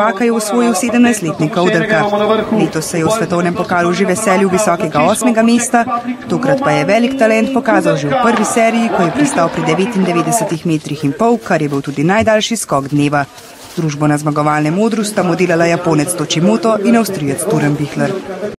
prvaka je osvojil 17-letni Kovdelka. Letos se je v svetovnem pokalu že veselil visokega osmega mesta, tokrat pa je velik talent pokazal že v prvi seriji, ko je pristal pri 99 metrih in pol, kar je bil tudi najdaljši skok dneva. Družbo na zmagovalnem odru sta mu delala Japonec Točimoto in Avstrijec Turen Bihler.